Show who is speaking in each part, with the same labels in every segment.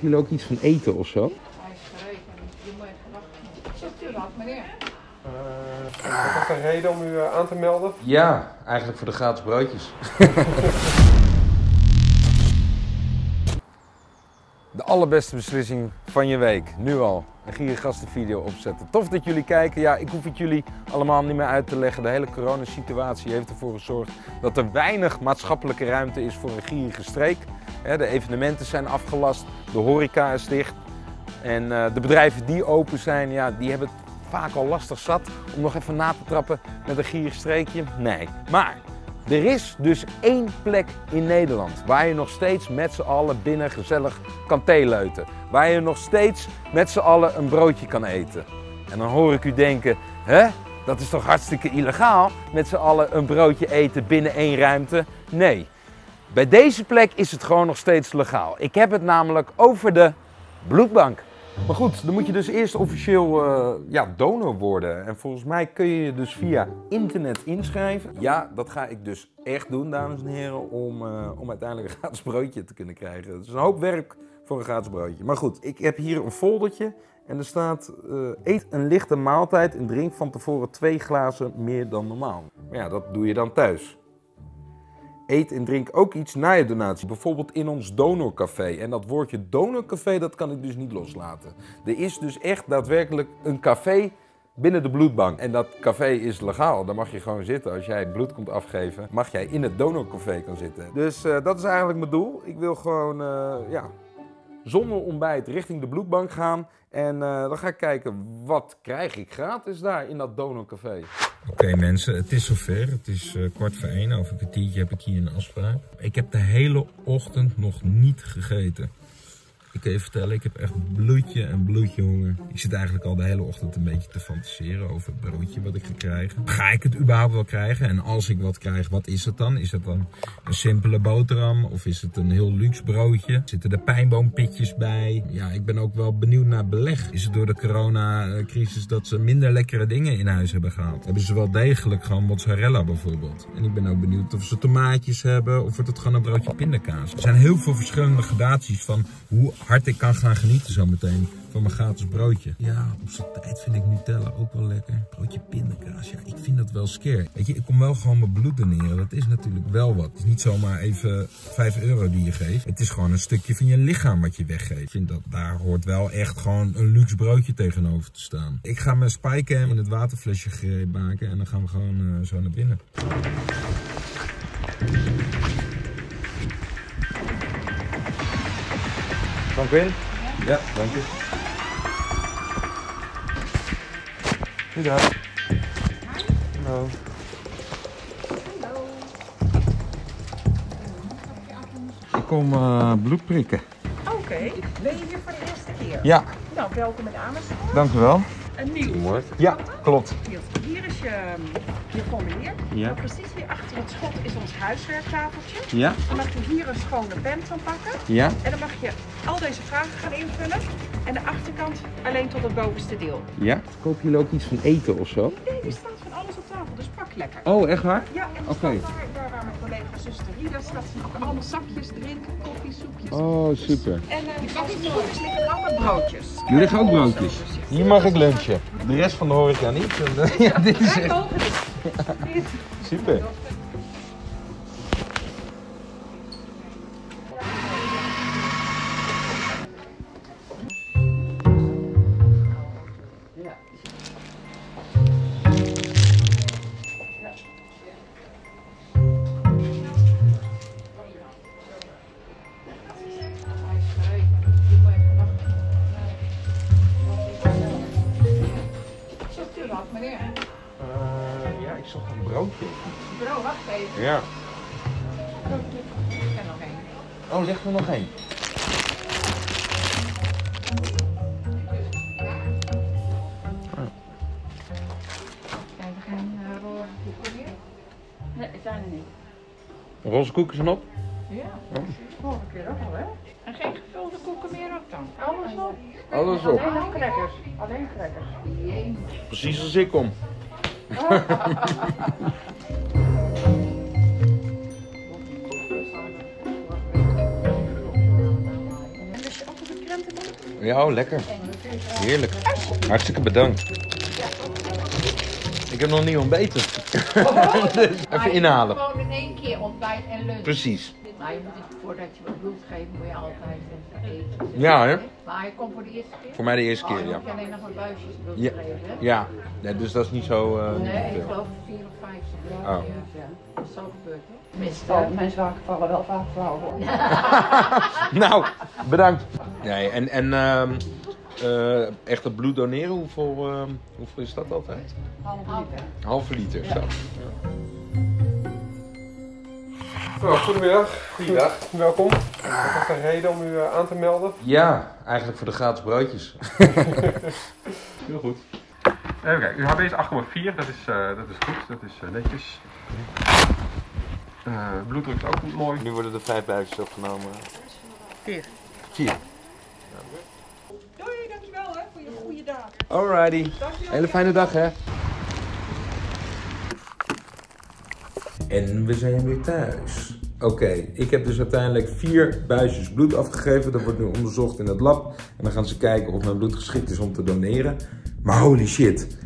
Speaker 1: jullie ook iets van eten of zo?
Speaker 2: Hij is gerekend. Je moet even wachten. Zegt u dat, meneer?
Speaker 3: Uh, wat is de reden om u uh, aan te melden?
Speaker 1: Ja, eigenlijk voor de gratis broodjes. De allerbeste beslissing van je week. Nu al. Een giergastenvideo opzetten. Tof dat jullie kijken. Ja, ik hoef het jullie allemaal niet meer uit te leggen. De hele coronasituatie heeft ervoor gezorgd dat er weinig maatschappelijke ruimte is voor een gierige streek. De evenementen zijn afgelast, de horeca is dicht. En de bedrijven die open zijn, ja, die hebben het vaak al lastig zat om nog even na te trappen met een gierig streekje. Nee. Maar er is dus één plek in Nederland waar je nog steeds met z'n allen binnen gezellig kan theeleuten. Waar je nog steeds met z'n allen een broodje kan eten. En dan hoor ik u denken, hè? Dat is toch hartstikke illegaal met z'n allen een broodje eten binnen één ruimte? Nee. Bij deze plek is het gewoon nog steeds legaal. Ik heb het namelijk over de bloedbank. Maar goed, dan moet je dus eerst officieel uh, ja, donor worden. En volgens mij kun je je dus via internet inschrijven. Ja, dat ga ik dus echt doen, dames en heren, om, uh, om uiteindelijk een gratis broodje te kunnen krijgen. Het is een hoop werk voor een gratis broodje. Maar goed, ik heb hier een foldertje en er staat: uh, eet een lichte maaltijd en drink van tevoren twee glazen meer dan normaal. Maar ja, dat doe je dan thuis. Eet en drink ook iets na je donatie. Bijvoorbeeld in ons donorcafé. En dat woordje donorcafé, dat kan ik dus niet loslaten. Er is dus echt daadwerkelijk een café binnen de bloedbank. En dat café is legaal. Daar mag je gewoon zitten. Als jij bloed komt afgeven, mag jij in het donorcafé gaan zitten. Dus uh, dat is eigenlijk mijn doel. Ik wil gewoon, uh, ja, zonder ontbijt richting de bloedbank gaan. En uh, dan ga ik kijken, wat krijg ik gratis daar in dat donorcafé. Oké mensen, het is zover. Het is uh, kwart voor één. Over een kwartiertje heb ik hier een afspraak. Ik heb de hele ochtend nog niet gegeten. Ik kan je vertellen, ik heb echt bloedje en bloedje honger. Ik zit eigenlijk al de hele ochtend een beetje te fantaseren over het broodje wat ik ga krijgen. Ga ik het überhaupt wel krijgen? En als ik wat krijg, wat is het dan? Is het dan een simpele boterham? Of is het een heel luxe broodje? Zitten er pijnboompitjes bij? Ja, ik ben ook wel benieuwd naar beleg. Is het door de coronacrisis dat ze minder lekkere dingen in huis hebben gehaald? Hebben ze wel degelijk gewoon mozzarella bijvoorbeeld? En ik ben ook benieuwd of ze tomaatjes hebben of wordt het gewoon een broodje pindakaas? Er zijn heel veel verschillende gradaties van hoe hard ik kan gaan genieten zometeen van mijn gratis broodje. Ja, op zo'n tijd vind ik Nutella ook wel lekker. Broodje pindakaas, ja, ik vind dat wel scare. Weet je, ik kom wel gewoon mijn bloed doneren. Dat is natuurlijk wel wat. Het is niet zomaar even 5 euro die je geeft. Het is gewoon een stukje van je lichaam wat je weggeeft. Ik vind dat daar hoort wel echt gewoon een luxe broodje tegenover te staan. Ik ga mijn spycam in het waterflesje gereed maken en dan gaan we gewoon uh, zo naar binnen. Frank Win? Ja. ja, dank je. Goedendag. Hallo.
Speaker 2: Hallo.
Speaker 1: Ik kom uh, bloed prikken.
Speaker 2: Oké, okay. ben je hier voor de eerste keer?
Speaker 1: Ja.
Speaker 2: Nou, welkom in Amersfoort.
Speaker 1: Dank u wel.
Speaker 2: En nu?
Speaker 1: Ja, klopt.
Speaker 2: Hier, hier is je, je formulier.
Speaker 1: Ja.
Speaker 2: En precies hier achter het schot is ons huiswerktafeltje.
Speaker 1: Ja.
Speaker 2: Dan mag je hier een schone pen van pakken.
Speaker 1: Ja.
Speaker 2: En dan mag je al deze vragen gaan invullen. En de achterkant alleen tot het bovenste deel.
Speaker 1: Ja. Kopen jullie ook iets van eten of zo?
Speaker 2: Nee, er staat van alles op tafel, dus pak lekker.
Speaker 1: Oh, echt waar?
Speaker 2: Ja, en
Speaker 1: Oké.
Speaker 2: okay. daar, daar waar mijn collega zuster Rida staat, ik allemaal zakjes, drinken, koffie, soepjes.
Speaker 1: Oh, super.
Speaker 2: En uh, die koffiekoekjes liggen allemaal broodjes.
Speaker 1: Jullie liggen ook broodjes? Hier mag ik lunchen. De rest van de horeca niet. Ja, dit is echt... Super.
Speaker 2: Meneer,
Speaker 1: Uh, ja, ik zocht een broodje.
Speaker 2: bro, wacht even.
Speaker 1: Ja.
Speaker 2: Ik ken nog één.
Speaker 1: Oh, leg er nog één.
Speaker 4: Nee, zijn er niet.
Speaker 1: Roze koeken zijn op.
Speaker 2: Ja, vorige keer ook al, hè? En geen gevulde koeken meer ook dan? Alles op?
Speaker 1: Alles op.
Speaker 2: Alleen nog crackers. Alleen crackers.
Speaker 1: Precies als ik kom. Ja, oh, lekker. Heerlijk. Hartstikke bedankt. Ik heb nog niet ontbeten. Dus even inhalen.
Speaker 5: Gewoon in één keer ontbijt en lunch.
Speaker 1: Precies.
Speaker 5: Maar je moet het, voordat je wat bloed geeft, moet je altijd even eten.
Speaker 1: Ja, hè?
Speaker 5: Maar hij komt voor de eerste keer?
Speaker 1: Voor mij de eerste
Speaker 5: Oh,
Speaker 1: keer,
Speaker 5: dan
Speaker 1: ja.
Speaker 5: moet je alleen nog wat buisjes bloed
Speaker 1: Ja.
Speaker 5: geven, hè?
Speaker 1: Ja, nee, dus dat is niet zo... eh,
Speaker 5: Nee, ik
Speaker 1: veel.
Speaker 5: geloof vier of vijf.
Speaker 1: Oh.
Speaker 5: Ja, ja. Dat is zo gebeurd, hè? Tenminste,
Speaker 4: Oh, mijn zwaken vallen wel vaak vrouwen. hoor.
Speaker 1: Nou, bedankt. Nee, en, en ehm, eh, echt het bloed doneren, hoeveel, ehm, hoeveel is dat altijd?
Speaker 4: Halve liter.
Speaker 1: Halve liter, zo.
Speaker 3: Nou, goedemiddag.
Speaker 1: Goeiedag.
Speaker 3: Welkom. Wat was de reden om u eh, aan te melden?
Speaker 1: Ja, eigenlijk voor de gratis broodjes.
Speaker 3: Heel goed. Even kijken, uw HB is 8,4, dat is, eh, dat is goed, dat is eh, netjes. Eh, bloeddruk is ook mooi.
Speaker 1: Nu worden er vijf buisjes opgenomen.
Speaker 2: Vier.
Speaker 1: Vier.
Speaker 2: Doei, dankjewel hè, voor je goede daad.
Speaker 1: Alrighty.
Speaker 2: Dankjewel.
Speaker 1: Hele fijne dag, hè? En we zijn weer thuis. Oké, ik heb dus uiteindelijk vier buisjes bloed afgegeven. Dat wordt nu onderzocht in het lab. En dan gaan ze kijken of mijn bloed geschikt is om te doneren. Maar holy shit,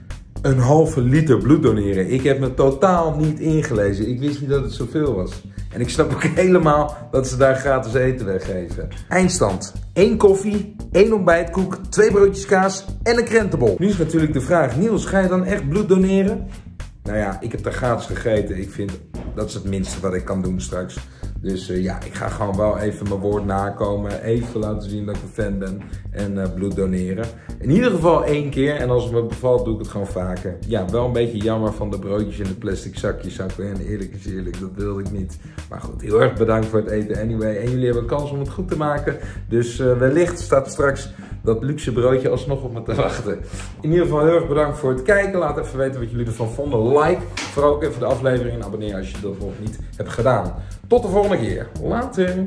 Speaker 1: een halve liter bloed doneren. Ik heb me totaal niet ingelezen. Ik wist niet dat het zoveel was. En ik snap ook helemaal dat ze daar gratis eten weggeven. Eindstand. 1 koffie, 1 ontbijtkoek, 2 broodjes kaas en een krentenbol. Nu is natuurlijk de vraag, Niels, ga je dan echt bloed doneren? Nou ja, ik heb daar gratis gegeten. Ik vind dat is het minste wat ik kan doen straks. Dus eh, ja, ik ga gewoon wel even mijn woord nakomen. Even laten zien dat ik een fan ben. En eh, bloed doneren. In ieder geval één keer. En als het me bevalt, doe ik het gewoon vaker. Ja, wel een beetje jammer van de broodjes in de plastic zakjes. Zou ik zeggen. Eerlijk is eerlijk, dat wilde ik niet. Maar goed, heel erg bedankt voor het eten anyway. En jullie hebben kans om het goed te maken. Dus eh, wellicht staat straks dat luxe broodje alsnog op me te wachten. In ieder geval heel erg bedankt voor het kijken. Laat even weten wat jullie ervan vonden. Like vooral ook even de aflevering en abonneer als je dat nog niet hebt gedaan. Tot de volgende keer. Later.